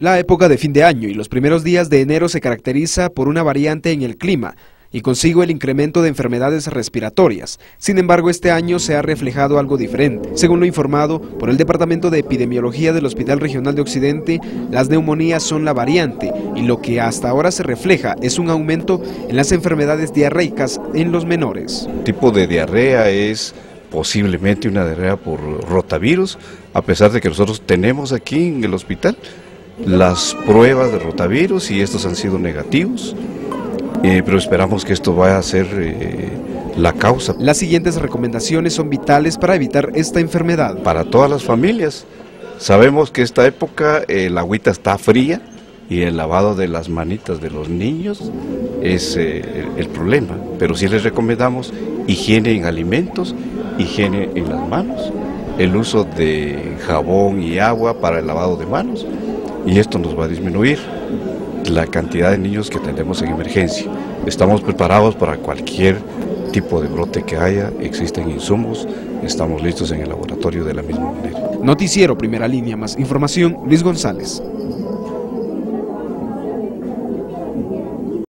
La época de fin de año y los primeros días de enero se caracteriza por una variante en el clima y consigo el incremento de enfermedades respiratorias. Sin embargo, este año se ha reflejado algo diferente. Según lo informado por el Departamento de Epidemiología del Hospital Regional de Occidente, las neumonías son la variante y lo que hasta ahora se refleja es un aumento en las enfermedades diarreicas en los menores. El tipo de diarrea es posiblemente una diarrea por rotavirus, a pesar de que nosotros tenemos aquí en el hospital las pruebas de rotavirus y estos han sido negativos, eh, pero esperamos que esto vaya a ser eh, la causa. Las siguientes recomendaciones son vitales para evitar esta enfermedad. Para todas las familias, sabemos que esta época eh, el agüita está fría y el lavado de las manitas de los niños es el problema, pero sí les recomendamos higiene en alimentos, higiene en las manos, el uso de jabón y agua para el lavado de manos y esto nos va a disminuir la cantidad de niños que tenemos en emergencia. Estamos preparados para cualquier tipo de brote que haya, existen insumos, estamos listos en el laboratorio de la misma manera. Noticiero Primera Línea, más información, Luis González.